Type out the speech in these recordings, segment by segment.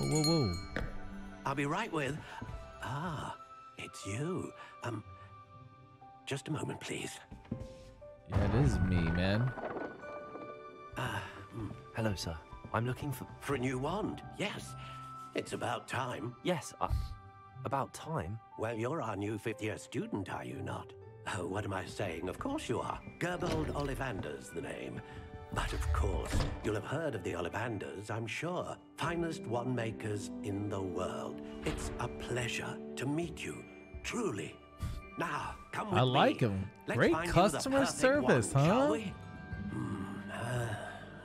Whoa, whoa, whoa. I'll be right with. Ah, it's you. Um, just a moment, please. Yeah, it is me, man. Hello, sir. I'm looking for. For a new wand, yes. It's about time. Yes, I... about time. Well, you're our new fifth year student, are you not? Oh, what am I saying? Of course you are. Gerbold Ollivander's the name. But of course, you'll have heard of the Ollivanders, I'm sure. Finest wand makers in the world. It's a pleasure to meet you, truly. Now, come with I me. like. Let's Great you customer service, wand, huh? Hmm, uh,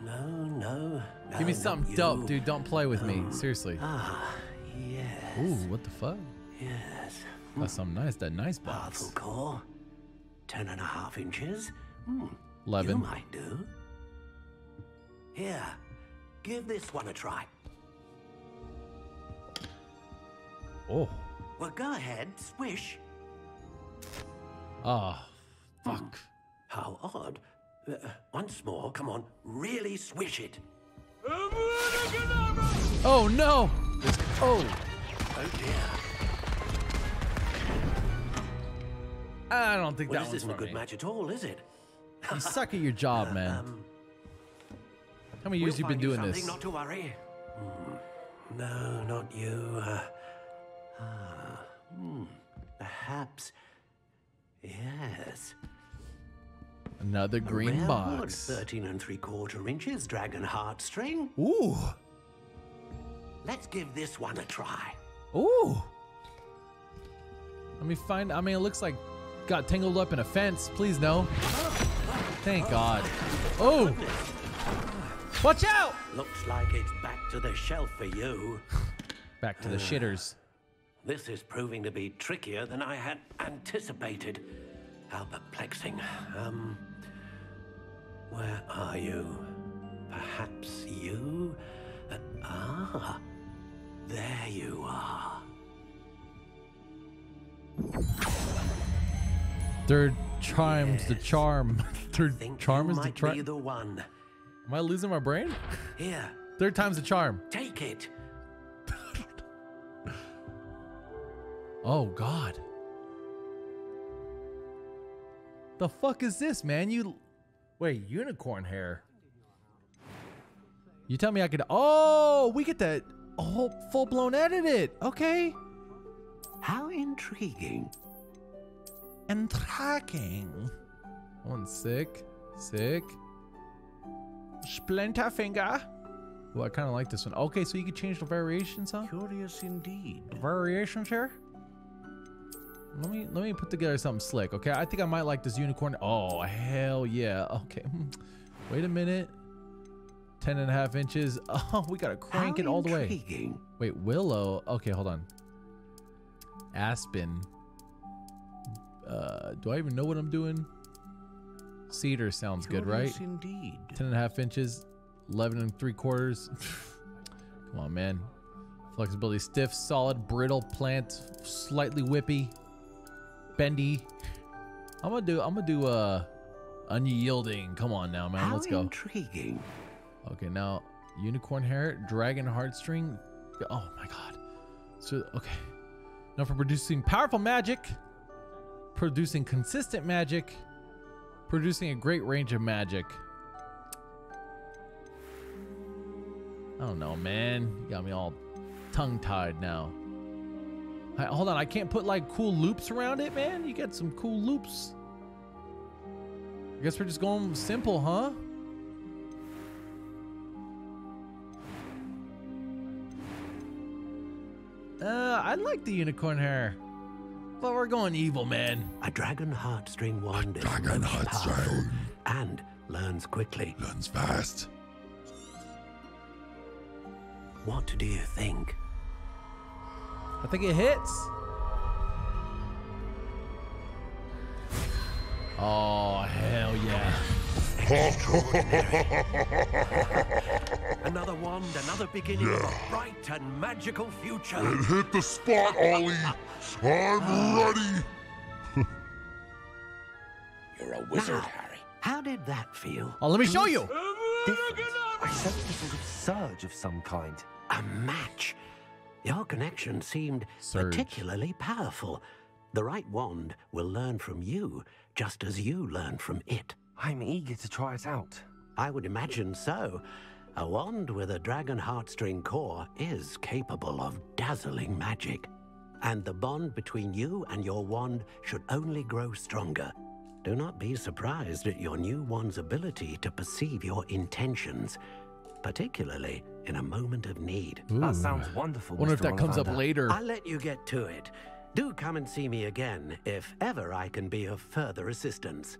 no, no, no. Give me something you. dope, dude. Don't play with me. Seriously. Ah, yes. Ooh, what the fuck? Yes. That's something nice. That nice box. Powerful core. Ten and a half inches. Hmm. You Eleven. might do. Here, give this one a try. Oh. Well, go ahead, swish. Ah, fuck. How odd. Uh, once more, come on, really swish it. Oh no! It's, Oh, Oh dear. I don't think Well, that this isn't a good me. match at all, is it? You suck at your job, man. Um, How many years we'll you been doing this? Not to worry. Hmm. No, not you. Uh, ah, hmm. Perhaps. Yes. Another green wand, box. 13 and three quarter inches, dragon heartstring. Ooh, Let's give this one a try. ooh. Let me find. I mean, it looks like got tangled up in a fence. Please no. Thank God. Oh, watch out! Looks like it's back to the shelf for you. Back to the shitters. This is proving to be trickier than I had anticipated. How perplexing. Um, where are you? Perhaps you? Uh, ah, there you are. Third charm's the charm. Third Think charm is the might charm. the one. Am I losing my brain? Here, Third time's a charm. take it. Oh God. The fuck is this, man? You wait, unicorn hair. You tell me I could Oh, we get that whole full blown edit it. Okay. How intriguing. And tracking. One sick. Sick. Splinter finger. Oh, I kind of like this one. Okay, so you could change the variations, huh? Curious indeed. variations here. Let me let me put together something slick, okay? I think I might like this unicorn. Oh hell yeah. Okay. Wait a minute. Ten and a half inches. Oh, we gotta crank How it all the way. intriguing. Wait, willow. Okay, hold on. Aspen. Uh, do I even know what I'm doing? Cedar sounds good, right? Curious Indeed. Ten and a half inches, eleven and three quarters. Come on, man. Flexibility, stiff, solid, brittle plant, slightly whippy, bendy. I'm gonna do. I'm gonna do uh, unyielding. Come on now, man. How Let's go. intriguing. Okay, now unicorn hair, dragon heartstring. Oh my god. So okay. Now for producing powerful magic, producing consistent magic, producing a great range of magic. I don't know, man. You got me all tongue tied now. Hi- hold on, I can't put like cool loops around it, man. You got some cool loops. I guess we're just going simple, huh? Uh, I like the unicorn hair. But we're going evil, man. A dragon heartstring wand is dragon heartstring. and learns quickly. Learns fast. What do you think? I think it hits. Oh, hell yeah. Another wand, another beginning of a bright and magical future. It hit the spot, Ollie. I'm ready. You're a wizard, Harry. How did that feel? Oh, let me show you. Different. I sensed a sort of surge of some kind. A match. Your connection seemed Surge. particularly powerful. The right wand will learn from you, just as you learn from it. I'm eager to try it out. I would imagine so. A wand with a dragon heartstring core is capable of dazzling magic. And the bond between you and your wand should only grow stronger. Do not be surprised at your new wand's ability to perceive your intentions, particularly in a moment of need. Ooh. That sounds wonderful. Wonder if Mr. that comes up later. I'll let you get to it. Do come and see me again if ever I can be of further assistance.